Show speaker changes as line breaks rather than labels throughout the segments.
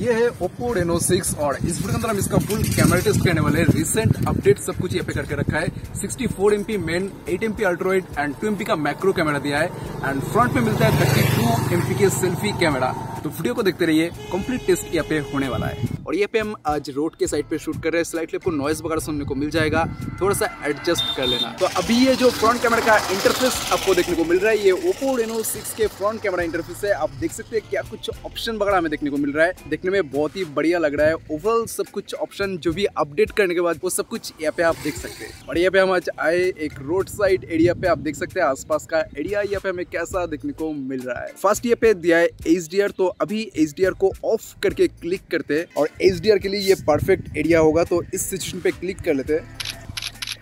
ये है Oppo Reno six और इस वीडियो के अंदर हम इसका फुल कैमरा टेस्ट करने वाले हैं। रिसेंट अपडेट सब कुछ यहाँ पे करके रखा है। 64 MP main eight MP ultrawide and two MP का मैक्रो कैमरा दिया है। एंड फ्रंट में मिलता है 32 एमपी के सेल्फी कैमरा तो वीडियो को देखते रहिए। कंप्लीट टेस्ट यहाँ पे होने वाला है। और ये पे हम आज रोड के साइड पे शूट कर रहे हैं। स्लाइटली आपको नॉइस वगैरह सुनने को मिल जाएगा। थोड़ा सा एडजस्ट कर लेना। तो अभी ये जो फ्रंट कैमरा का इंटरफेस आपको देखने को मिल रहा है, ये ओप्पो रेनो 6 के फ्रंट कैमरा इंटरफेस है। आप देख सकते हैं क्या कुछ ऑप्शन वगैरह हमें देखने को मिल रहा है। देखने में बहुत ही बढ़िया लग रहा है। ओवरऑल सब कुछ ऑप्शन जो भी अपडेट करने के बाद, वो सब कुछ यहाँ पे आप देख सकते हैं। और यहाँ पे हम आज आए एक रोड साइड एरिया पे। आप देख सकते हैं आसपास का एरिया यहाँ पे हमें कैसा देखने को मिल रहा है। फ़र्स्ट ये पे दिया है एचडीआर तो अभी एचडीआर को ऑफ़ करके क्लिक करते हैं और HDR के लिए ये परफेक्ट एरिया होगा तो इस सिचुएशन पे क्लिक कर लेते हैं।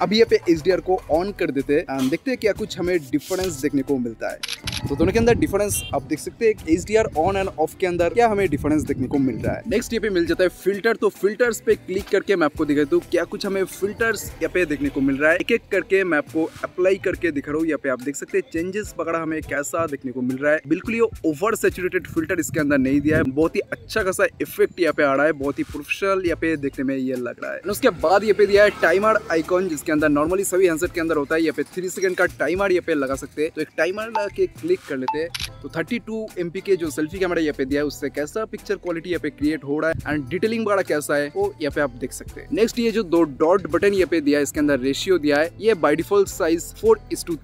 अभी ये पे HDR को ऑन कर देते हैं। देखते हैं क्या कुछ हमें डिफरेंस देखने को मिलता है। तो दोनों के अंदर डिफरेंस आप देख सकते हैं H D R on and off के अंदर क्या हमें डिफरेंस देखने को मिल रहा है। नेक्स्ट ये पे मिल जाता है फ़िल्टर तो फिल्टर्स पे क्लिक करके मैं आपको दिखा दूँ क्या कुछ हमें फिल्टर्स यहाँ पे देखने को मिल रहा है। एक एक करके मैं आपको अप्लाई करके दिखा रहा हूँ। यहाँ पे आप देख सकते हैं चेंजेस वगैरह हमें कैसा देखने को मिल रहा है। बिल्कुल ये ओवर सेचुरेटेड फ़िल्टर इसके अंदर नहीं दिया है। बहुत ही अच्छा खासा इफ़ेक्ट यहाँ पे आ रहा है। बहुत ही प्रोफेशनल यहाँ पे देखने में ये लग रहा है। उसके बाद ये पे दिया है टाइमर आइकॉन जिसके अंदर नॉर्मली सभी हैंडसेट के अंदर होता है यहाँ पे। थ्री सेकंड का टाइमर यहाँ पे लगा सकते हैं। तो एक टाइमर लगा के क्लिक कर लेते हैं। तो 32 एमपी के जो सेल्फी कैमरा यहाँ पे दिया है, उससे कैसा पिक्चर क्वालिटी यहाँ पे क्रिएट हो रहा है एंड डिटेलिंग वगैरह कैसा है, वो यहाँ पे आप देख सकते हैं। नेक्स्ट ये जो दो डॉट बटन यहाँ पे दिया है, इसके अंदर रेशियो दिया है, ये by default size four two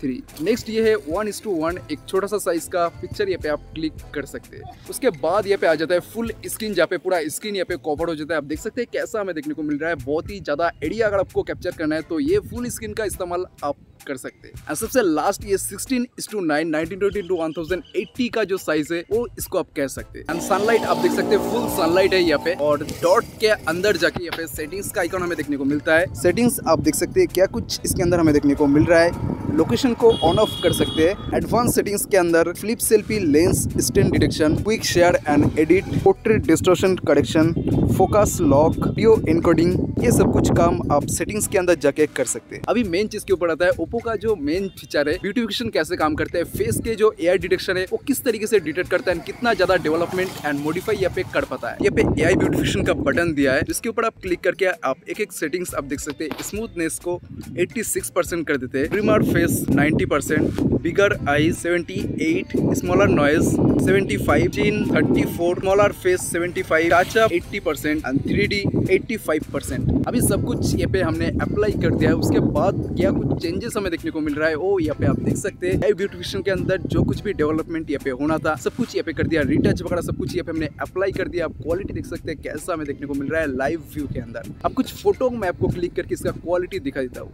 next ये है टू वन एक छोटा सा साइज़ का पिक्चर यहाँ पे आप क्लिक कर सकते हैं। उसके बाद यहाँ पे आ जाता है फुल स्क्रीन जहाँ पे पूरा स्क्रीन यहाँ पे कवर हो जाता है। आप देख सकते हैं कैसा हमें देखने को मिल रहा है। बहुत ही ज़्यादा एरिया अगर आपको कैप्चर करना है तो ये फुल स्क्रीन का इस्तेमाल आप कर सकते हैं। सबसे लास्ट ये 16 इस टू नाइन नाइनटीन ट्वेंटी का जो साइज़ है, वो इसको आप कह सकते हैं। एंड सनलाइट आप देख सकते हैं फुल सनलाइट है यहाँ पे। और डॉट के अंदर जाके यहाँ पे सेटिंग्स का आइकॉन हमें देखने को मिलता है। सेटिंग्स आप देख सकते हैं, क्या कुछ इसके अंदर हमें देखने को मिल रहा है। लोकेशन को ऑन ऑफ़ कर सकते हैं। एडवांस सेटिंग्स के अंदर flip selfie lens stand detection quick share and edit portrait distortion correction focus lock video encoding ये सब कुछ काम आप सेटिंग्स के अंदर जाके कर सकते हैं। अभी मेन चीज़ के ऊपर आता है ओप्पो का जो मेन फीचर है ब्यूटिफिकेशन कैसे काम करते हैं फेस के जो एआई डिटेक्शन है, वो किस तरीके से डिटेक्ट करता है कितना ज़्यादा डेवलपमेंट एंड मॉडिफाई यहाँ पे कर पाता है। यहाँ पे एआई ब्यूटिफिकेशन का बटन दिया है, जिसके ऊपर आप क्लिक करके आप एक एक सेटिंग्स आप देख सकते हैं। स्मूथनेस को 86 परसेंट कर देते हैं। प्रीमार face 90 percent bigger eyes 78 smaller nose 75 chin 34 smaller face 75 touch up 80 percent and 3D 85 percent अभी सब कुछ ये पे हमने अप्लाई कर दिया है। उसके बाद क्या कुछ चेंजेस हमें देखने को मिल रहा है, वो यहाँ पे आप देख सकते हैं। ब्यूटिफिकेशन के अंदर जो कुछ भी डेवलपमेंट यहाँ पे होना था, सब कुछ यहाँ पे कर दिया। रिटच वगैरह सब कुछ यहाँ पे हमने अप्लाई कर दिया। आप क्वालिटी देख सकते हैं कैसा हमें देखने को मिल रहा है लाइव व्यू के अंदर। अब कुछ फ़ोटो मैं आपको क्लिक करके इसका क्वालिटी दिखा देता हूँ।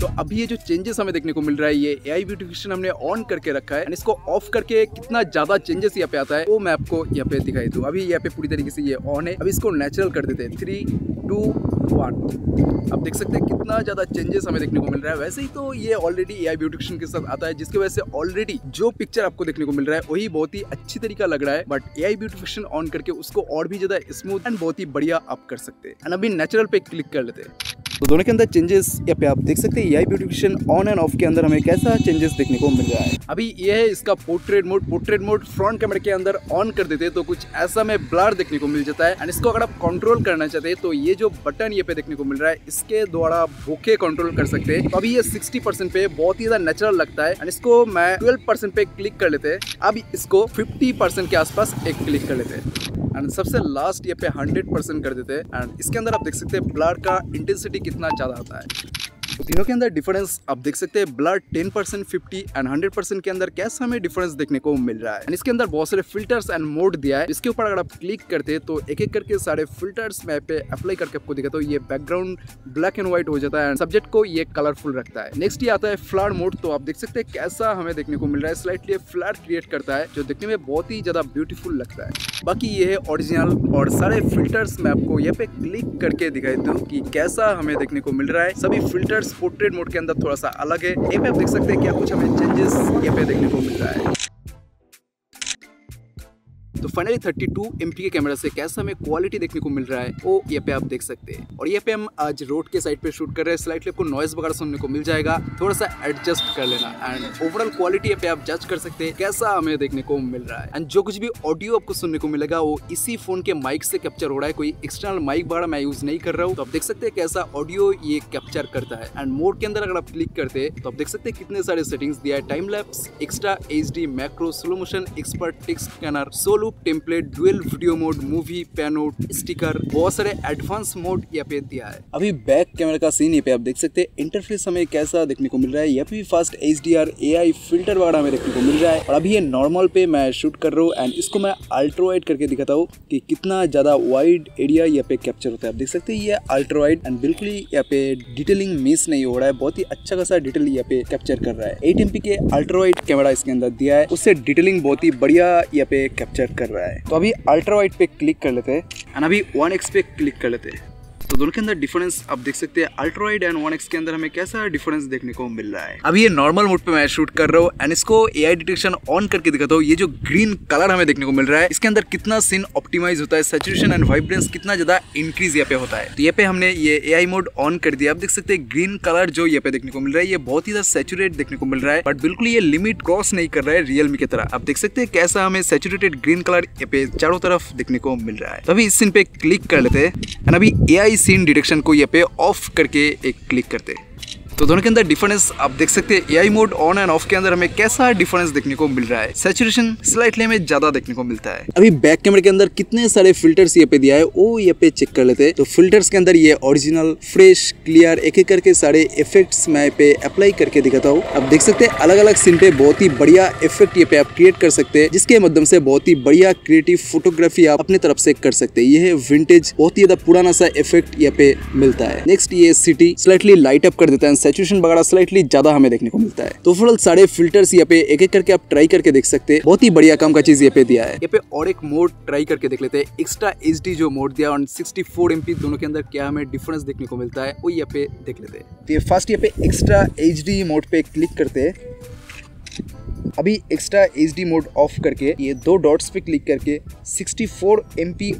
तो अभी ये जो चेंजेस हमें देखने को मिल रहा है, ये ए आई ब्यूटिफिकेशन हमने ऑन करके रखा है इसको ऑफ़ करके कितना ज़्यादा चेंजेस यहाँ पे आता है, वो मैं आपको यहाँ पे दिखाई दूँ। अभी यहाँ पे पूरी तरीके से ये ऑन है। अभी इसको नेचुरल कर देते हैं। थ्री टू वन आप देख सकते हैं कितना ज़्यादा चेंजेस हमें देखने को मिल रहा है। वैसे ही तो ये ऑलरेडी ए आई ब्यूटिफिकेशन के साथ आता है, जिसकी वजह से ऑलरेडी जो पिक्चर आपको देखने को मिल रहा है, वही बहुत ही अच्छी तरीका लग रहा है। But A I beautification on करके उसको और भी ज़्यादा स्मूथ एंड बहुत ही बढ़िया आप कर सकते हैं। एंड अभी नेचुरल पे क्लिक कर लेते हैं। तो दोनों के अंदर चेंजेस यहाँ पे आप देख सकते हैं ब्यूटिफिकेशन ऑन एंड ऑफ़ के अंदर हमें कैसा चेंजेस देखने को मिल रहा है। अभी ये है इसका portrait mode portrait mode front कैमरे के अंदर ऑन कर देते हैं तो कुछ ऐसा में ब्लर देखने को मिल जाता है। एंड इसको अगर आप कंट्रोल करना चाहते हैं तो ये जो बटन ये पे देखने को मिल रहा है, इसके द्वारा भूखे कंट्रोल कर सकते हैं। तो अभी ये सिक्सटी पे बहुत ही ज़्यादा नेचुरल लगता है। एंड इसको मैं ट्वेल्व पे क्लिक कर लेते हैं। अब इसको फिफ्टी के आसपास एक क्लिक कर लेते हैं। एंड सबसे लास्ट ये पे 100 परसेंट कर देते हैं। एंड इसके अंदर आप देख सकते हैं ब्लर का इंटेंसिटी कितना ज़्यादा आता है। तीनों के अंदर डिफरेंस आप देख सकते हैं blur ten percent fifty and hundred percent के अंदर कैसा हमें डिफरेंस देखने को मिल रहा है। इसके अंदर बहुत सारे फिल्टर्स एंड मोड दिया है। इसके ऊपर अगर आप क्लिक करते हैं तो एक एक करके सारे फिल्टर्स मैं पे अप्लाई करके आपको दिखाता हूँ, ये बैकग्राउंड ब्लैक एंड व्हाइट हो जाता है। सब्जेक्ट को ये कलरफुल रखता है। नेक्स्ट ये आता है फ्लड मोड तो आप देख सकते हैं कैसा हमें देखने को मिल रहा है। स्लाइटली फ्लड क्रिएट करता है, जो देखने में बहुत ही ज़्यादा ब्यूटीफुल लगता है। बाकी ये है ओरिजिनल और सारे फिल्टर्स मैं आपको यहाँ पे क्लिक करके दिखाई दूँ कि कैसा हमें देखने को मिल रहा है। सभी फिल्टर्स पोर्ट्रेट मोड के अंदर थोड़ा सा अलग है। ये पे आप देख सकते हैं क्या कुछ हमें चेंजेस ये पे देखने को मिल रहा है। तो फाइनली 32 एमपी के कैमरा से कैसा हमें क्वालिटी देखने को मिल रहा है, वो यहाँ पे आप देख सकते हैं। और ये पे हम आज रोड के साइड पे शूट कर रहे हैं। स्लाइटली आपको नॉइस वगैरह सुनने को मिल जाएगा। थोड़ा सा एडजस्ट कर लेना। एंड ओवरऑल क्वालिटी पे आप जज कर सकते हैं कैसा हमें देखने को मिल रहा है। एंड जो कुछ भी ऑडियो आपको सुनने को मिलेगा, वो इसी फ़ोन के माइक से कैप्चर हो रहा है। कोई एक्सटर्नल माइक वगैरह मैं यूज़ नहीं कर रहा हूँ। तो आप देख सकते हैं कैसा ऑडियो ये कैप्चर करता है। एंड मोड के अंदर अगर आप क्लिक करते तो आप देख सकते हैं कितने सारे सेटिंग्स दिया है। Time lapse extra H D macro slow motion expert text scanner सोलू template dual video mode movie पैनोट sticker बहुत सारे एडवांस मोड यहाँ पे दिया है। अभी बैक कैमरा का सीन यहाँ पे आप देख सकते हैं। इंटरफेस हमें कैसा देखने को मिल रहा है, यहाँ पे fast H D R A I filter वगैरह हमें देखने को मिल रहा है। और अभी ये नॉर्मल पे मैं शूट कर रहा हूँ एंड इसको मैं अल्ट्रोवाइड करके दिखाता हूँ कि कितना ज़्यादा वाइड एरिया यहाँ पे कैप्चर होता है। आप देख सकते हैं, ये अल्ट्रोवाइड एंड बिल्कुल ही यहाँ पे डिटेलिंग मिस नहीं हो रहा है। बहुत ही अच्छा खासा डिटेल यहाँ पे कैप्चर कर रहा है। एट के अल्ट्रावाइड कैमरा इसके अंदर दिया है। उससे डिटेलिंग बहुत ही बढ़िया यहाँ पे कैप्चर कर रहा है। तो अभी अल्ट्रा वाइट पे क्लिक कर लेते हैं। एंड अभी वन एक्स पे क्लिक कर लेते हैं। तो दोनों के अंदर डिफरेंस आप देख सकते हैं अल्ट्राइड एंड वन के अंदर हमें कैसा डिफरेंस देखने को मिल रहा है। अभी ये नॉर्मल मोड पे मैं शूट कर रहा हूँ एंड इसको एआई डिटेक्शन ऑन करके दिखाता हूँ। ये जो ग्रीन कलर हमें देखने को मिल रहा है, इसके अंदर कितना सीन ऑप्टिमाइज होता है सेचुरेशन एंड वाइब्रेंस कितना ज़्यादा इंक्रीज यहाँ पे होता है। तो ये पे हमने ये एआई मोड ऑन कर दिया। आप देख सकते हैं ग्रीन कलर जो यहाँ पे देखने को मिल रहा है, ये बहुत ही ज़्यादा सेचुरेट देखने को मिल रहा है। बट बिल्कुल ये लिमिट क्रॉस नहीं कर रहा है रियलमी की तरह। आप देख सकते हैं कैसा हमें सेचुरेटेड ग्रीन कलर यहाँ पे चारों तरफ़ देखने को मिल रहा है। तो अभी इस सीन पे क्लिक कर लेते हैं। एंड अभी एआई सीन डिटेक्शन को यहाँ पे ऑफ़ करके एक क्लिक करते तो दोनों के अंदर डिफरेंस आप देख सकते हैं AI mode on and off के अंदर हमें कैसा डिफरेंस देखने को मिल रहा है। सेचुरेशन स्लाइटली में ज़्यादा देखने को मिलता है। अभी बैक कैमरे के अंदर कितने सारे फिल्टर्स ये पे दिया है, वो ये पे चेक कर लेते हैं। तो फिल्टर्स के अंदर ये ओरिजिनल फ्रेश क्लियर एक एक करके सारे इफेक्ट्स मैं पे अप्लाई करके दिखाता हूँ। आप देख सकते हैं अलग अलग सीन पे बहुत ही बढ़िया इफ़ेक्ट ये पे आप क्रिएट कर सकते हैं, जिसके माध्यम से बहुत ही बढ़िया क्रिएटिव फोटोग्राफी आप अपने तरफ़ से कर सकते हैं। ये है विंटेज बहुत ही ज़्यादा पुराना सा इफ़ेक्ट यहाँ पे मिलता है। नेक्स्ट ये सिटी स्लाइटली लाइट अप कर देता है सेचुरेशन वगैरह स्लाइटली ज़्यादा हमें देखने को मिलता है। तो फ़िलहाल सारे फिल्टर्स यहाँ पे एक एक करके आप ट्राई करके देख सकते हैं। बहुत ही बढ़िया काम का चीज़ यहाँ पे दिया है। यहाँ पे और एक मोड ट्राई करके देख लेते हैं। एक्स्ट्रा एचडी जो मोड दिया और सिक्सटी फोर एमपी दोनों के अंदर क्या हमें डिफरेंस देखने को मिलता है वो यहाँ पे देख लेते हैं। तो ये फ़र्स्ट यहाँ पे एक्स्ट्रा एचडी मोड पे क्लिक करते हैं। अभी एक्स्ट्रा एचडी मोड ऑफ़ करके, ये दो डॉट्स पे क्लिक करके 64 फोर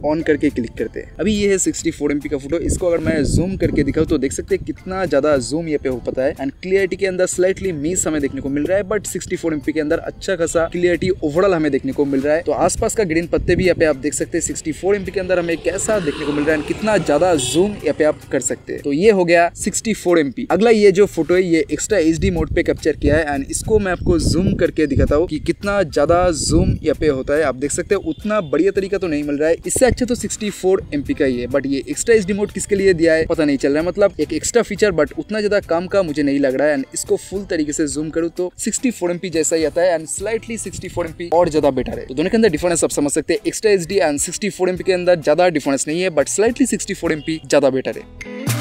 ऑन करके क्लिक करते हैं। अभी ये है 64 फोर का फ़ोटो इसको अगर मैं जूम करके दिखाऊँ तो देख सकते हैं कितना ज़्यादा जूम ये पे हो पाता है। एंड क्लियरिटी के अंदर स्लाइटली मिस हमें देखने को मिल रहा है बट 64 फोर के अंदर अच्छा खासा क्लियरिटी ओवरऑल हमें देखने को मिल रहा है। तो आसपास का ग्रीन पत्ते भी यहाँ पे आप देख सकते हैं सिक्सटी फोर के अंदर हमें कैसा देखने को मिल रहा है। कितना ज़्यादा जूम यहाँ पे आप कर सकते हैं। तो ये हो गया सिक्सटी फोर अगला ये जो फ़ोटो है, ये एक्स्ट्रा एचडी मोड पे कैप्चर किया है। एंड इसको मैं आपको जूम करके दिखाता हूँ कि कितना ज़्यादा जूम यहाँ पे होता है। आप देख सकते हैं, उतना बढ़िया तरीका तो नहीं मिल रहा है। इससे अच्छा तो 64 फोर का ही है बट ये एक्स्ट्रा एच मोड किसके लिए दिया है, पता नहीं चल रहा है। मतलब एक एक्स्ट्रा फीचर बट उतना ज़्यादा काम का मुझे नहीं लग रहा है। एंड इसको फुल तरीके से जूम करूँ तो सिक्सटी फोर जैसा ही आता है। एंड स्लाइटली सिक्सटी फोर और ज़्यादा बेटर है। तो दोनों के अंदर डिफरेंस आप समझ सकते हैं। Extra H and sixty four के अंदर ज़्यादा डिफरेंस नहीं है बट स्लाइटली सिक्सटी फोर ज़्यादा बेटर है।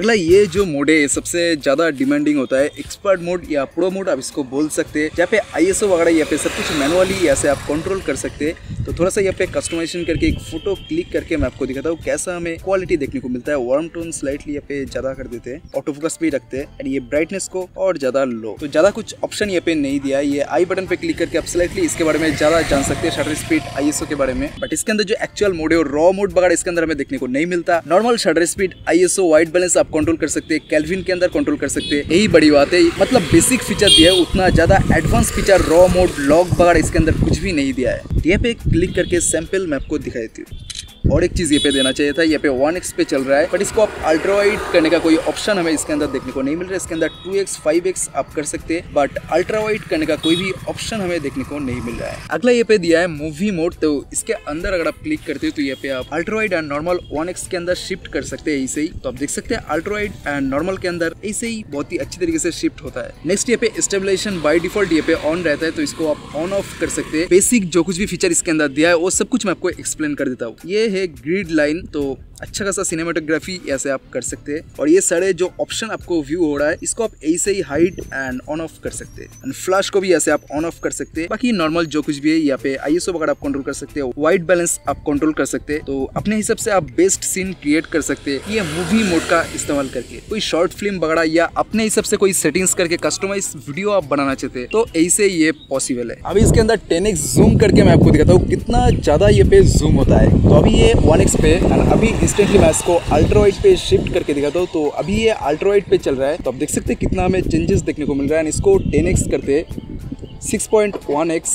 अगला ये जो मोड है सबसे ज़्यादा डिमांडिंग होता है एक्सपर्ट मोड या प्रो मोड आप इसको बोल सकते हैं जहाँ पे आईएसओ वगैरह, या पे सब कुछ मैनुअली या से आप कंट्रोल कर सकते हैं। तो थोड़ा सा यहाँ पे कस्टमाइजेशन करके एक फ़ोटो क्लिक करके मैं आपको दिखाता हूँ कैसा हमें क्वालिटी देखने को मिलता है। वार्म टोन स्लाइटली यहाँ पे ज़्यादा कर देते हैं। ऑटो फोकस भी रखते हैं एंड ये ब्राइटनेस को और ज़्यादा लो तो ज़्यादा कुछ ऑप्शन यहाँ पे नहीं दिया ये आई बटन पे क्लिक करके आप स्लाइटली इसके बारे में ज़्यादा जान सकते हैं। शटर स्पीड आई के बारे में। बट इसके अंदर जो एक्चुअल मोड है रॉ मोड वगैरह इसके अंदर हमें देखने को नहीं मिलता। Normal shutter speed I S white balance आप कंट्रोल कर सकते हैं। कैलविन के अंदर कंट्रोल कर सकते हैं। यही बड़ी बात है। मतलब बेसिक फीचर दिया है, उतना ज़्यादा advance feature raw mode lock वगैरह इसके अंदर कुछ भी नहीं दिया है। यहाँ पे क्लिक करके सैंपल मैप को दिखाई देती हूँ। और एक चीज़ ये पे देना चाहिए था, ये पे वन एक्स पे चल रहा है बट इसको आप अल्ट्रावाइड करने का कोई ऑप्शन हमें इसके अंदर देखने को नहीं मिल रहा है इसके अंदर टू एक्स फाइव एक्स आप कर सकते हैं बट अल्ट्रावाइड करने का कोई भी ऑप्शन हमें देखने को नहीं मिल रहा है। अगला ये पे दिया है मूवी मोड तो इसके अंदर अगर आप क्लिक करते हो तो ये पे आप ultrawide and normal one X के अंदर शिफ्ट कर सकते हैं ऐसे ही। तो आप देख सकते हैं अल्ट्रावाइड एंड नॉर्मल के अंदर ऐसे ही बहुत ही अच्छी तरीके से शिफ्ट होता है। नेक्स्ट ये पे स्टेबलाइजेशन बाय डिफ़ॉल्ट ये पे ऑन रहता है तो इसको आप ऑन ऑफ़ कर सकते हैं। बेसिक जो कुछ भी फीचर इसके अंदर दिया है, वो सब कुछ मैं आपको एक्सप्लेन कर देता हूँ। ये है ग्रिड लाइन तो अच्छा खासा सिनेमाटोग्राफी ऐसे आप कर सकते हैं। और ये सारे जो ऑप्शन आपको व्यू हो रहा है, इसको आप ऐसे ही हाइड एंड ऑन ऑफ़ कर सकते हैं। एंड फ्लैश को भी ऐसे आप ऑन ऑफ़ कर सकते हैं। बाकी नॉर्मल जो कुछ भी है, यहाँ पे आई वगैरह आप कंट्रोल कर सकते हैं। व्हाइट बैलेंस आप कंट्रोल कर सकते हैं। तो अपने हिसाब से आप बेस्ट सीन क्रिएट कर सकते हैं। ये मूवी मोड का इस्तेमाल करके। कोई शॉर्ट फ़िल्म वगैरह या अपने हिसाब से कोई सेटिंग्स करके कस्टमाइज वीडियो आप बनाना चाहते तो ऐसे ये पॉसिबल है। अभी इसके अंदर टेन जूम करके मैं आपको दिखाता हूँ, कितना ज़्यादा ये पे जूम होता है। तो अभी ये वन एक्स पे एंड अभी इंस्टेंटली मैं इसको अल्ट्रावाइट पे शिफ्ट करके दिखाता हूँ। तो अभी ये अल्ट्रावाइट पे चल रहा है। तो आप देख सकते हैं कितना हमें चेंजेस देखने को मिल रहा है। एंड इसको टेन एक्स करते six point one X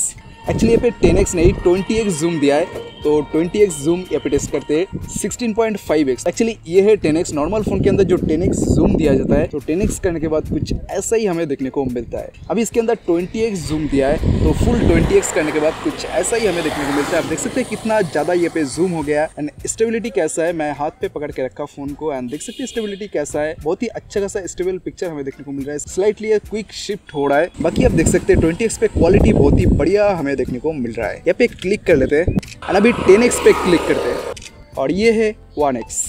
actually ये पे टेन एक्स नहीं ट्वेंटी एक्स जूम दिया है। तो 20x जूम या पे टेस्ट करते हैं 16.5x एक्चुअली ये है 10x नॉर्मल फ़ोन के अंदर जो 10x जूम दिया जाता है तो 10x करने के बाद कुछ ऐसा ही हमें देखने को मिलता है। अभी इसके अंदर 20x जूम दिया है तो फुल 20x करने के बाद कुछ ऐसा ही हमें देखने को मिलता है। आप देख सकते हैं कितना ज़्यादा ये पे जूम हो गया एंड स्टेबिलिटी कैसा है? मैं हाथ पे पकड़ के रखा फ़ोन को एंड देख सकते स्टेबिलिटी कैसा है। बहुत ही अच्छा खासा स्टेबल पिक्चर हमें देखने को मिल रहा है। स्लाइटली क्विक शिफ्ट हो रहा है। बाकी आप देख सकते हैं ट्वेंटी पे क्वालिटी बहुत ही बढ़िया हमें देखने को मिल रहा है। यहाँ पे क्लिक कर लेते हैं। अभी टेन एक्स पे क्लिक करते हैं। और ये है वन एक्स।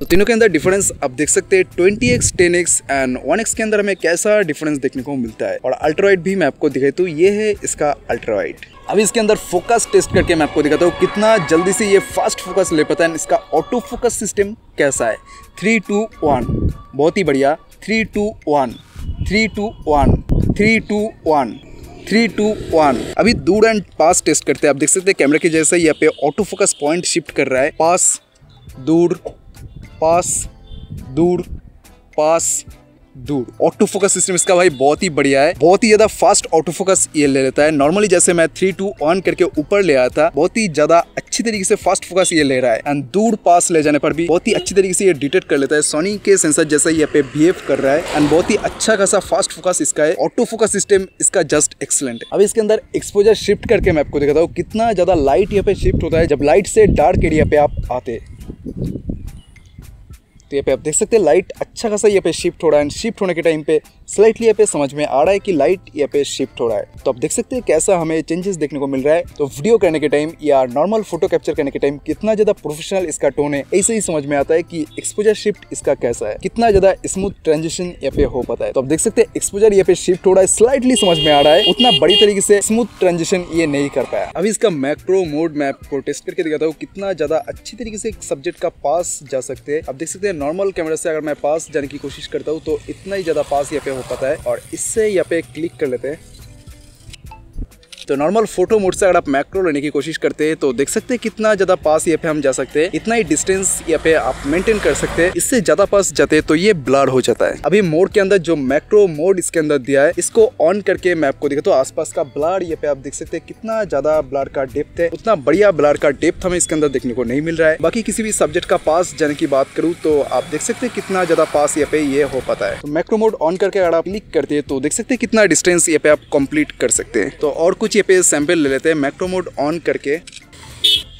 तो तीनों के अंदर डिफरेंस आप देख सकते हैं twenty X ten X and one X के अंदर हमें कैसा डिफरेंस देखने को मिलता है। और अल्ट्रावाइड भी मैं आपको दिखाई तो ये है इसका अल्ट्रावाइड। अभी इसके अंदर फोकस टेस्ट करके मैं आपको दिखाता हूँ, कितना जल्दी से ये फास्ट फोकस ले पाता है इसका ऑटो फोकस सिस्टम कैसा है। थ्री टू वन बहुत ही बढ़िया। Three two one three two one three two one three two one अभी दूर एंड पास टेस्ट करते हैं। आप देख सकते हैं कैमरे के जैसे यहाँ पे ऑटो फोकस पॉइंट शिफ्ट कर रहा है। पास दूर पास दूर पास दूर। ऑटो फोकस सिस्टम इसका भाई बहुत ही बढ़िया है। बहुत ही ज़्यादा फास्ट ऑटो फोकस ये ले लेता है। नॉर्मली जैसे मैं थ्री टू ऑन करके ऊपर ले आया था, बहुत ही ज़्यादा अच्छी तरीके से फास्ट फोकस ये ले रहा है। एंड दूर पास ले जाने पर भी बहुत ही अच्छी तरीके से ये डिटेक्ट कर लेता है। सोनी के सेंसर जैसा ये पे बिहेव कर रहा है। एंड बहुत ही अच्छा खासा फास्ट फोकस इसका है। ऑटो फोकस सिस्टम इसका जस्ट एक्सलेंट है। अब इसके अंदर एक्सपोजर शिफ्ट करके मैं आपको दिखाता हूँ। कितना ज़्यादा लाइट यहाँ पे शिफ्ट होता है। जब लाइट से डार्क एरिया पे आप आते तो ये पे आप देख सकते हैं लाइट अच्छा खासा ये पे शिफ्ट हो रहा है। एंड शिफ्ट होने के टाइम पे स्लाइटली यहाँ पे समझ में आ रहा है कि लाइट यहाँ पे शिफ्ट हो रहा है। तो आप देख सकते हैं कैसा हमें चेंजेस देखने को मिल रहा है। तो वीडियो करने के टाइम या नॉर्मल फ़ोटो कैप्चर करने के टाइम कितना ज़्यादा प्रोफेशनल इसका टोन है, ऐसे ही समझ में आता है कि एक्सपोजर शिफ्ट इसका कैसा है। कितना ज़्यादा स्मूथ ट्रांजेक्शन यहाँ पे हो पाता है। तो आप देख सकते हैं एक्सपोजर यहाँ पे शिफ्ट हो रहा है स्लाइटली समझ में आ रहा है। उतना बड़ी तरीके से स्मूथ ट्रांजेक्शन ये नहीं कर पाया। अभी इसका मैक्रो मोड मैं आपको टेस्ट करके दिखाता हूँ कितना ज़्यादा अच्छी तरीके से सब्जेक्ट का पास जा सकते हैं। आप देख सकते हैं नॉर्मल कैमरा से अगर मैं पास जाने की कोशिश करता हूँ तो इतना ही ज़्यादा पास यहाँ पे हो पता है और इससे यहाँ पे क्लिक कर लेते हैं। तो नॉर्मल फ़ोटो मोड से अगर आप मैक्रो लेने की कोशिश करते हैं तो देख सकते हैं कितना ज़्यादा पास यहाँ पे हम जा सकते हैं, इतना ही डिस्टेंस यहाँ पे आप मेंटेन कर सकते हैं, इससे ज़्यादा पास जाते तो ये ब्लर हो जाता है। अभी मोड के अंदर जो मैक्रो मोड इसके अंदर दिया है, इसको ऑन करके मैं आपको दिखाता हूँ, आसपास का ब्लर यहाँ पे आप देख सकते हैं, कितना ज़्यादा ब्लर का डेप्थ है, उतना बढ़िया ब्लर का डेप्थ हमें इसके अंदर देखने को नहीं मिल रहा है। बाकी किसी भी सब्जेक्ट का पास जाने की बात करूँ तो आप देख सकते हैं कितना ज़्यादा पास यहाँ पे ये हो पाता है। तो मैक्रो मोड ऑन करके अगर आप क्लिक करते हैं तो देख सकते हैं कितना डिस्टेंस यहाँ पे आप कंप्लीट कर सकते हैं। तो और कुछ यहाँ पे सैंपल ले लेते हैं मैक्रो मोड ऑन करके।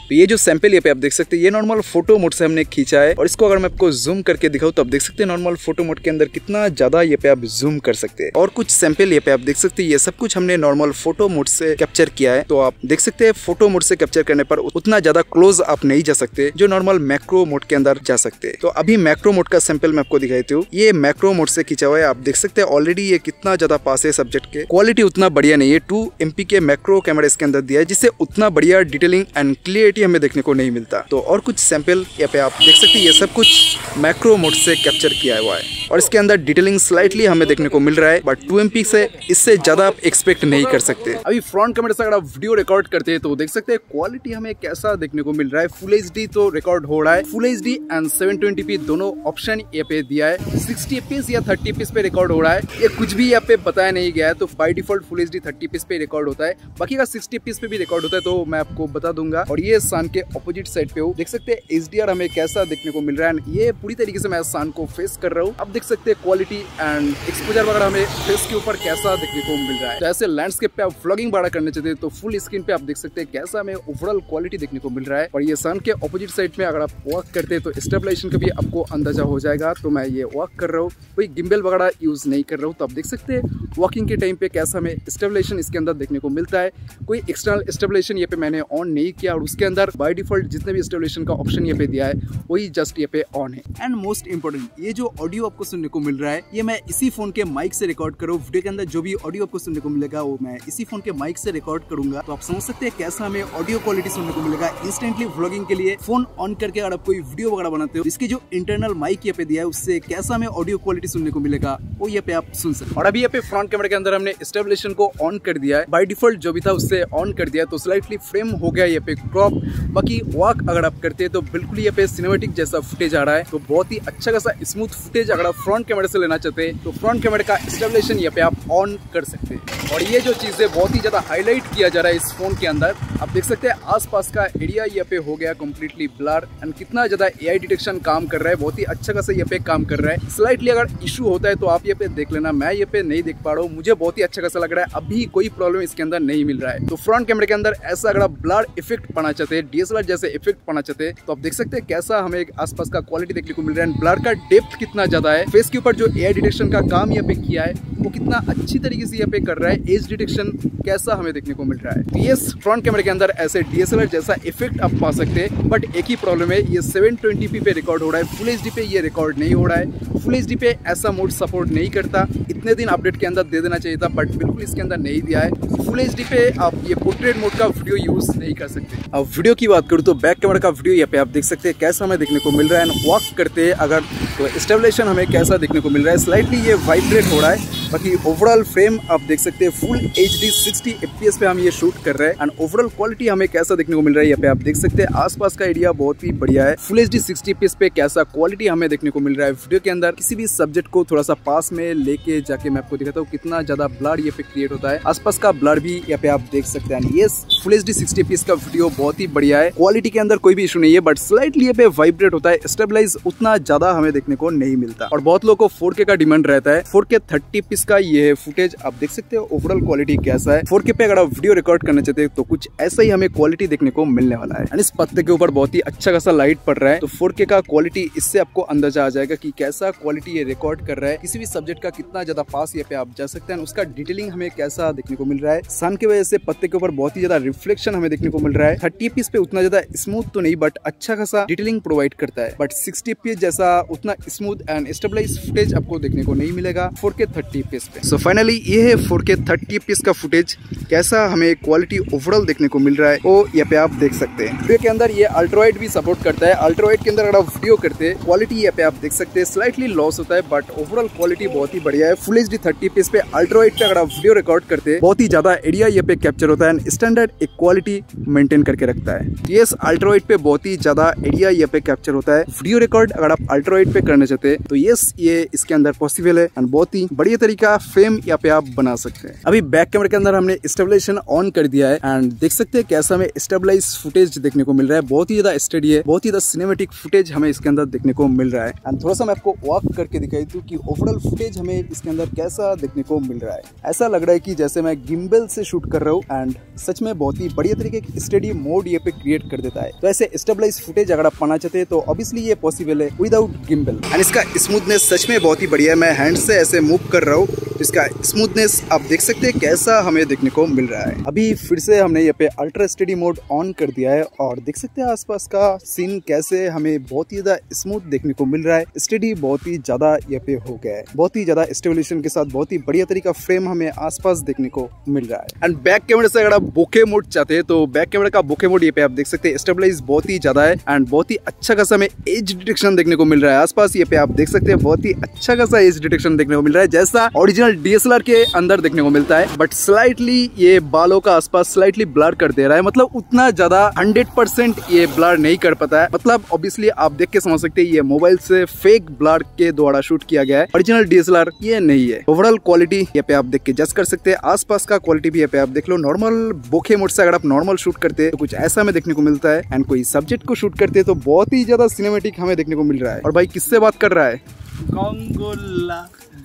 तो ये जो सैंपल ये पे आप देख सकते हैं, ये नॉर्मल फ़ोटो मोड से हमने खींचा है। और इसको अगर मैं आपको जूम करके दिखाऊँ तो आप देख सकते हैं नॉर्मल फ़ोटो मोड के अंदर कितना ज़्यादा ये पे आप जूम कर सकते हैं। और कुछ सैंपल ये पे आप देख सकते हैं, ये सब कुछ हमने नॉर्मल फ़ोटो मोड से कैप्चर किया है। तो आप देख सकते हैं फ़ोटो मोड से कैप्चर करने पर उतना ज़्यादा क्लोज आप नहीं जा सकते, जो नॉर्मल मैक्रो मोड के अंदर जा सकते तो अभी मैक्रो मोड का सैंपल मैं आपको दिखाई हूँ। ये मैक्रो मोड से खींचा हुआ है। आप देख सकते हैं ऑलरेडी ये कितना ज़्यादा पास है सब्जेक्ट के। क्वालिटी उतना बढ़िया नहीं है। टू एमपी के मैक्रो कैमरा इसके अंदर दिया है, जिससे उतना बढ़िया डिटेलिंग एंड क्लियरिटी हमें देखने को नहीं मिलता। तो और कुछ सैंपल यहाँ पे आप देख सकते हैं? ये सब कुछ मैक्रो मोड से कैप्चर किया हुआ है। और इसके अंदर डिटेलिंग स्लाइटली हमें देखने को मिल रहा है बट टू एम से इससे ज़्यादा आप एक्सपेक्ट नहीं कर सकते। अभी फ्रंट कैमरे से अगर आप वीडियो रिकॉर्ड करते हैं तो देख सकते हैं क्वालिटी हमें कैसा देखने को मिल रहा है। फुल एच तो रिकॉर्ड हो रहा है। फुल एच एंड सेवन दोनों ऑप्शन यहाँ पे दिया है। सिक्सटी एपीएस या थर्टी एपीएस पे रिकॉर्ड हो रहा है। ये कुछ भी यहाँ पे बताया नहीं गया है तो by default full H D thirty पे रिकॉर्ड होता है। बाकी का सिक्सटी एपीएस पे भी रिकॉर्ड होता है तो मैं आपको बता दूँगा। और ये सान के अपोजिट साइड पे हूँ। देख सकते हैं एच हमें कैसा देखने को मिल रहा है। ये पूरी तरीके से मैं सान को फेस कर रहा हूँ। अब देख सकते हैं क्वालिटी एंड एक्सपोजर वगैरह हमें फेस के ऊपर कैसा देखने को मिल रहा है। तो ऐसे लैंडस्केप पे आप व्लॉगिंग बड़ा करना चाहते हैं तो फुल स्क्रीन पे आप देख सकते हैं कैसा हमें ओवरऑल क्वालिटी देखने को मिल रहा है। और ये सन के अपोजिट साइड में अगर आप वॉक करते हैं तो स्टेबलाइजेशन का भी आपको अंदाज़ा हो जाएगा। तो मैं ये वॉक कर रहा हूँ। कोई गिम्बल वगैरह यूज़ नहीं कर रहा हूँ। तो आप देख सकते हैं वॉकिंग के टाइम पे कैसा हमें स्टेबलाइजेशन इसके अंदर देखने को मिलता है। कोई एक्सटर्नल स्टेबलाइजेशन ये पे मैंने ऑन नहीं किया और उसके अंदर बाय डिफ़ॉल्ट जितने भी स्टेबलाइजेशन का ऑप्शन ये पे दिया है वही जस्ट ये पे ऑन है। एंड मोस्ट इंपॉर्टेंट ये जो ऑडियो आपको सुनने को मिल रहा है ये मैं इसी फ़ोन के माइक से रिकॉर्ड करूँ। वीडियो के अंदर जो भी ऑडियो आपको सुनने को मिलेगा वो मैं इसी फ़ोन के माइक से रिकॉर्ड करूँगा। तो आप समझ सकते हैं कैसा हमें ऑडियो क्वालिटी सुनने को मिलेगा इंस्टेंटली व्लॉगिंग के लिए। फ़ोन ऑन करके अगर आप कोई वीडियो वगैरह बनाते हो इसकी जो इंटरनल माइक ये पे दिया है उससे कैसा हमें ऑडियो क्वालिटी सुनने को मिलेगा वो ये पे आप सुन सकते और अभी यहाँ पे फ्रंट कैमरे के अंदर हमने स्टेबलेशन को ऑन कर दिया है। बाई डिफ़ॉल्ट जो भी था उससे ऑन कर दिया तो स्लाइटली फ्रेम हो गया ये पे क्रॉप बाकी वॉक अगर आप करते हैं तो बिल्कुल ये पे सिनेमेटिक जैसा फुटेज आ रहा है। तो बहुत ही अच्छा खासा स्मूथ फुटेज अगर आप फ्रंट कैमरे से लेना चाहते हैं तो फ्रंट कैमरे का स्टेबलेशन यहाँ पे आप ऑन कर सकते हैं। और ये जो चीज़ है, बहुत ही ज़्यादा हाईलाइट किया जा रहा है इस फ़ोन के अंदर। आप देख सकते हैं आसपास का एरिया यहाँ पे हो गया कम्प्लीटली ब्लर एंड कितना ज़्यादा एआई डिटेक्शन काम कर रहा है, बहुत ही अच्छा खासा यहाँ पे काम कर रहा है। स्लाइटली अगर इशू होता है तो आप ये पे देख लेना, मैं ये पे नहीं देख पा रहा हूँ। मुझे बहुत ही अच्छा खासा लग रहा है, अभी कोई प्रॉब्लम इसके अंदर नहीं मिल रहा है। तो फ्रंट कैमरे के अंदर ऐसा अगर आप ब्लर इफ़ेक्ट पाना चाहते हैं डीएसएलआर जैसे इफ़ेक्ट पाना चाहते तो आप देख सकते हैं कैसा हमें आसपास का क्वालिटी देखने को मिल रहा है। ब्लर का डेप्थ कितना ज़्यादा है। फेस के ऊपर जो ए डिटेक्शन का काम यहाँ पे किया है, वो कितना अच्छी तरीके से यहाँ पे कर रहा है। एज डिटेक्शन कैसा हमें देखने को मिल रहा है। ये फ्रंट कैमरे के अंदर ऐसे डीएसएलआर जैसा इफ़ेक्ट आप पा सकते हैं। बट एक ही प्रॉब्लम है, ये 720p पे रिकॉर्ड हो रहा है। फुल एच पे ये रिकॉर्ड नहीं हो रहा है। फुल एच पे ऐसा मोड सपोर्ट नहीं करता। इतने दिन अपडेट के अंदर दे देना चाहिए था बट बिल्कुल इसके अंदर नहीं दिया है। फुल एच पे आप ये पोर्ट्रेट मोड का वीडियो यूज़ नहीं कर सकते। अब वीडियो की बात करूँ तो बैक कैमरा का वीडियो यहाँ पे आप देख सकते हैं, कैसा हमें देखने को मिल रहा है वॉक करते अगर तो स्टेबलेशन हमें कैसा देखने को मिल रहा है स्लाइटली ये वाइब्रेट हो रहा है। बाकी ओवरऑल फ्रेम आप देख सकते हैं फुल एच डी सिक्सटी पे हम ये शूट कर रहे हैं। एंड ओवरऑल क्वालिटी हमें कैसा देखने को मिल रहा है यहाँ पे आप देख सकते हैं। आसपास का एरिया बहुत ही बढ़िया है। फुल एच डी सिक्सटी पे कैसा क्वालिटी हमें देखने को मिल रहा है वीडियो के अंदर। किसी भी सब्जेक्ट को थोड़ा सा पास में लेके जाके मैं आपको दिखाता हूँ कितना ज़्यादा ब्लड ये पे क्रिएट होता है। आसपास का ब्लड भी यहाँ पे आप देख सकते हैं। ये फुल एच डी सिक्सटी का वीडियो बहुत ही बढ़िया है। क्वालिटी के अंदर कोई भी इशू नहीं है बट स्लाइटली पे वाइब्रेट होता है। स्टेबलाइज उतना ज़्यादा हमें देखने को नहीं मिलता। और बहुत लोगों को फोर का डिमांड रहता है। फोर के थर्टी पीस का ये फुटेज आप देख सकते हो ओवरऑल क्वालिटी कैसा है। फोर के पे अगर आप वीडियो रिकॉर्ड करना चाहते हैं तो कुछ ऐसा ही हमें क्वालिटी देखने को मिलने वाला है। इस पत्ते के ऊपर बहुत ही अच्छा खासा लाइट पड़ रहा है। तो फोर का क्वालिटी इससे आपको अंदाज़ा आ जाएगा की कैसा क्वालिटी ये रिकॉर्ड कर रहा है। किसी भी सब्जेक्ट का कितना ज़्यादा पास ये पे आप जा सकते हैं। उसका डिटेलिंग हमें कैसा देखने को मिल रहा है। सन की वजह से पत्ते के ऊपर बहुत ही ज़्यादा रिफ्लेक्शन हमें देखने को मिल रहा है। थर्टी पीस पे उतना ज़्यादा स्मूथ तो नहीं बट अच्छा खासा डिटेलिंग प्रोवाइड करता है। बट सिक्सटी पीस जैसा उतना स्मूथ एंड स्टेबलाइज फुटेज आपको देखने को नहीं मिलेगा। फोर के थर्टी पीस पे। सो फाइनली ये है फोर के थर्टी पीस का फुटेज कैसा हमें क्वालिटी ओवरऑल देखने को मिल रहा है, वो यहाँ पे आप देख सकते हैं। वीडियो के अंदर ये अल्ट्रॉइड भी सपोर्ट करता है। अल्ट्रॉइड के अंदर अगर आप वीडियो करते हैं क्वालिटी यहाँ पे आप देख सकते हैं। स्लाइटली लॉस होता है बट ओवरऑल क्वालिटी बहुत ही बढ़िया है। Full H D thirty FPS पे अल्ट्रॉइड पे अगर आप वीडियो रिकॉर्ड करते हैं बहुत ही ज़्यादा एरिया ये पे कैप्चर होता है स्टैंडर्ड एक क्वालिटी मेंटेन करके रखता है। ये अल्ट्रॉइड पे बहुत ही ज़्यादा एरिया ये पे कैप्चर होता है। वीडियो रिकॉर्ड अगर आप अल्ट्रॉइड पे करना चाहते हैं तो ये ये इसके अंदर पॉसिबल है एंड बहुत ही बढ़िया तरीका फेम यहाँ पे आप बना सकते हैं। अभी बैक कैमरे के अंदर हमने स्टेबलाइजेशन ऑन कर दिया है एंड देख सकते हैं कैसा हमें स्टेबलाइज फुटेज देखने को मिल रहा है। बहुत ही ज़्यादा स्टडी है, बहुत ही ज़्यादा सिनेमेटिक फुटेज हमें इसके अंदर देखने को मिल रहा है। एंड थोड़ा सा मैं आपको वॉक करके दिखाई दू की ओवरऑल फुटेज हमें इसके अंदर कैसा देखने को मिल रहा है। ऐसा लग रहा है की जैसे मैं गिम्बल से शूट कर रहा हूँ एंड सच में बहुत ही बढ़िया तरीके की स्टडी मोड ये पे क्रिएट कर देता है। तो ऐसे स्टेबलाइज फुटेज अगर आप पाना चाहते हैं तो ऑब्वियसली ये पॉसिबल है विदाउट गिम्बल एंड इसका स्मूथनेस सच में बहुत ही बढ़िया है। मैं हैंड से ऐसे मूव कर रहा हूँ। इसका स्मूथनेस आप देख सकते हैं कैसा हमें देखने को मिल रहा है। अभी फिर से हमने यहाँ पे अल्ट्रा स्टडी मोड ऑन कर दिया है और देख सकते हैं आसपास का सीन कैसे हमें बहुत ही ज़्यादा स्मूथ देखने को मिल रहा है। स्टडी बहुत ही ज़्यादा यहाँ पे हो गया है। बहुत ही ज़्यादा स्टेबुलेशन के साथ बहुत ही बढ़िया तरीका फ्रेम हमें आसपास देखने को मिल रहा है। एंड बैक कैमरे से अगर आप बोके मोड चाहते हैं तो बैक कैमरे का बोके मोड ये पे आप देख सकते हैं स्टेबलाइज बहुत ही ज़्यादा है एंड बहुत ही अच्छा खासा हमें एज डिटेक्शन देखने को मिल रहा है। आसपास ये पे आप देख सकते हैं बहुत ही अच्छा खासा एज डिटेक्शन देखने को मिल रहा है। जैसा ओरिजिनल डीएसएलआर के अंदर देखने को मिलता है बट स्लाइटली ये बालों का आसपास स्लाइटली ब्लर कर दे रहा है। मतलब उतना ज़्यादा हंड्रेड परसेंट ये ब्लर नहीं कर पाता है। मतलब ऑब्वियसली आप देख के समझ सकते हैं, ये मोबाइल से फेक ब्लर के द्वारा शूट किया गया है। ओरिजिनल डीएसएलआर ये नहीं है। ओवरऑल क्वालिटी ये पे आप देख के जज कर सकते हैं। आसपास का क्वालिटी भी यहाँ पे आप देख लो। नॉर्मल बोखे मोड से अगर आप नॉर्मल शूट करते तो कुछ ऐसा हमें देखने को मिलता है। एंड कोई सब्जेक्ट को शूट करते तो बहुत ही ज़्यादा सिनेमेटिक हमें देखने को मिल रहा है। और भाई किससे बात कर रहा है?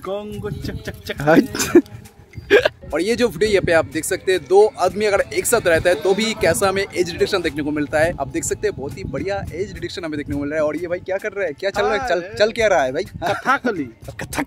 गोंगोला गोंगो चक चक चक
अच्छा। और ये जो वीडियो यहाँ पे आप देख सकते हैं दो आदमी अगर एक साथ रहता है तो भी कैसा हमें एज डिटेक्शन देखने को मिलता है। आप देख सकते हैं बहुत ही बढ़िया एज डिटेक्शन हमें देखने को मिल रहा है। और ये भाई क्या कर रहा है? क्या चल रहा है? चल चल क्या रहा है भाई?
कथाकली।
कथक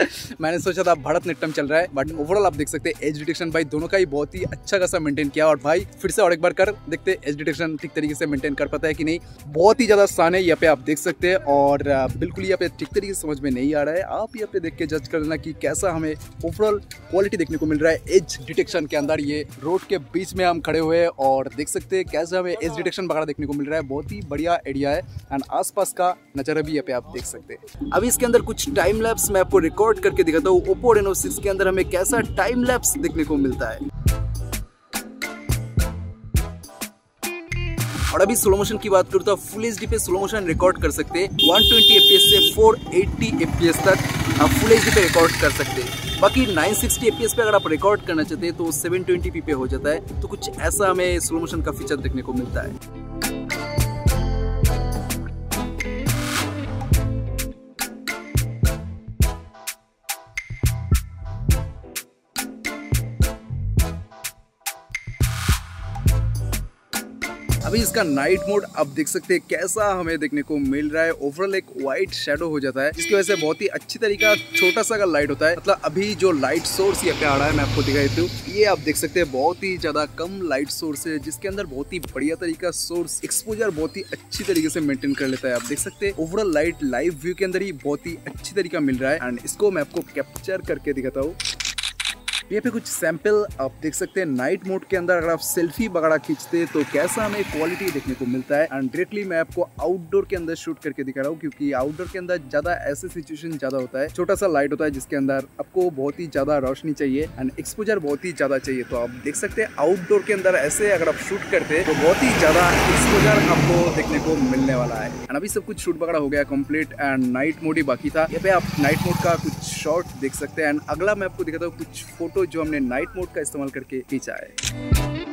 मैंने सोचा था भारत नाट्यम चल रहा है बट ओवरऑल आप देख सकते हैं एज डिटेक्शन भाई दोनों का ही बहुत ही अच्छा खासा मेंटेन किया। और भाई फिर से और एक बार कर देखते एज डिटेक्शन ठीक तरीके से मेंटेन कर पाता है कि नहीं। बहुत ही ज़्यादा आसान है यहाँ पे आप देख सकते हैं और बिल्कुल यहाँ पे ठीक तरीके से समझ में नहीं आ रहा है। आप यहाँ पे देख के जज कर लेना कि कैसा हमें ओवरऑल क्वालिटी देखने को मिल रहा है एज डिटेक्शन के अंदर। ये रोड के बीच में हम खड़े हुए हैं और देख सकते हैं कैसे हमें एज डिटेक्शन वगैरह देखने को मिल रहा है। बहुत ही बढ़िया एरिया है एंड आसपास का नज़ारा भी यहाँ पे आप देख सकते हैं। अभी इसके अंदर कुछ टाइम लैप्स मैं आपको रिकॉर्ड करके दिखाता हूँ। ओप्पो रेनो सिक्स के अंदर हमें कैसा टाइम लैप्स देखने को मिलता है। और अभी स्लो मोशन की बात करूँ तो फुल एच पे स्लो मोशन रिकॉर्ड कर सकते हैं। 120 एफपीएस से 480 एफपीएस तक आप फुल एच पे रिकॉर्ड कर सकते हैं। बाकी 960 एफपीएस पे अगर आप रिकॉर्ड करना चाहते हैं तो 720p पे हो जाता है। तो कुछ ऐसा हमें स्लो मोशन का फीचर देखने को मिलता है। इसका नाइट मोड आप देख सकते हैं कैसा हमें देखने को मिल रहा है। ओवरऑल एक व्हाइट शेडो हो जाता है। जिसकी वजह से बहुत ही अच्छी तरीका छोटा सा लाइट होता है। मतलब अभी जो लाइट सोर्स यहाँ पे आ रहा है, मैं आपको दिखा देती हूँ। ये आप देख सकते हैं बहुत ही ज़्यादा कम लाइट सोर्स है, जिसके अंदर बहुत ही बढ़िया तरीका सोर्स एक्सपोजर बहुत ही अच्छी तरीके से मेंटेन कर लेता है। आप देख सकते हैं ओवरऑल लाइट लाइव व्यू के अंदर ही बहुत ही अच्छी तरीका मिल रहा है। एंड इसको मैं आपको कैप्चर करके दिखाता हूँ। ये पे कुछ सैंपल आप देख सकते हैं। नाइट मोड के अंदर अगर आप सेल्फी वगैरह खींचते हैं तो कैसा हमें क्वालिटी देखने को मिलता है। एंड डायरेक्टली मैं आपको आउटडोर के अंदर शूट करके दिखा रहा हूँ, क्योंकि आउटडोर के अंदर ज़्यादा ऐसे सिचुएशन ज़्यादा होता है। छोटा सा लाइट होता है, जिसके अंदर आपको बहुत ही ज़्यादा रोशनी चाहिए एंड एक्सपोजर बहुत ही ज़्यादा चाहिए। तो आप देख सकते हैं आउटडोर के अंदर ऐसे अगर आप शूट करते हैं तो बहुत ही ज़्यादा एक्सपोजर आपको देखने को मिलने वाला है। एंड अभी सब कुछ शूट वगैरह हो गया कंप्लीट एंड नाइट मोड ही बाकी था। यहाँ पे आप नाइट मोड का कुछ शॉर्ट देख सकते हैं। एंड अगला मैं आपको दिखाता हूँ कुछ फ़ोटो जो हमने नाइट मोड का इस्तेमाल करके खींचा है।